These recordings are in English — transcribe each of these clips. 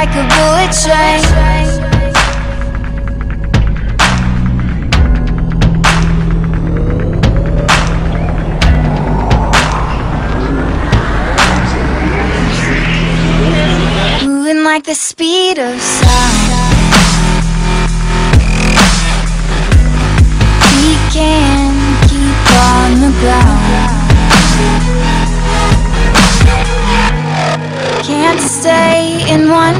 Like a bullet train. Moving like the speed of sound. We can keep on the ground. Can't stay in one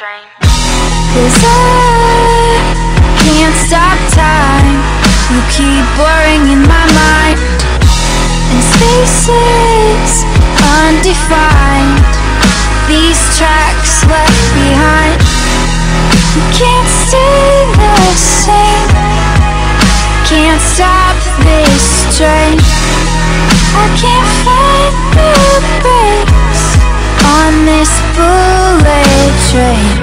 Train. Cause I can't stop time. You keep blurring in my mind. And spaces undefined. These tracks left behind. You can't stay the same. Can't stop this train. I can't find the brakes on this bullet train.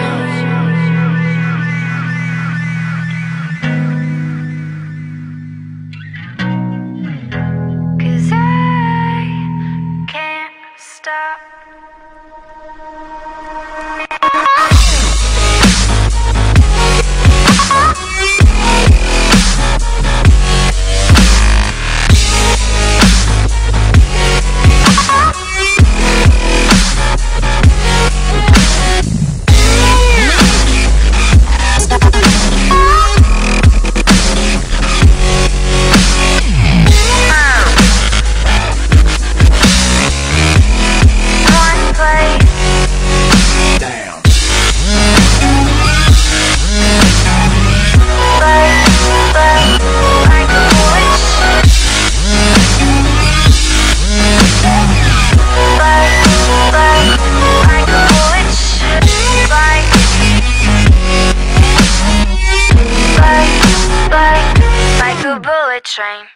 train.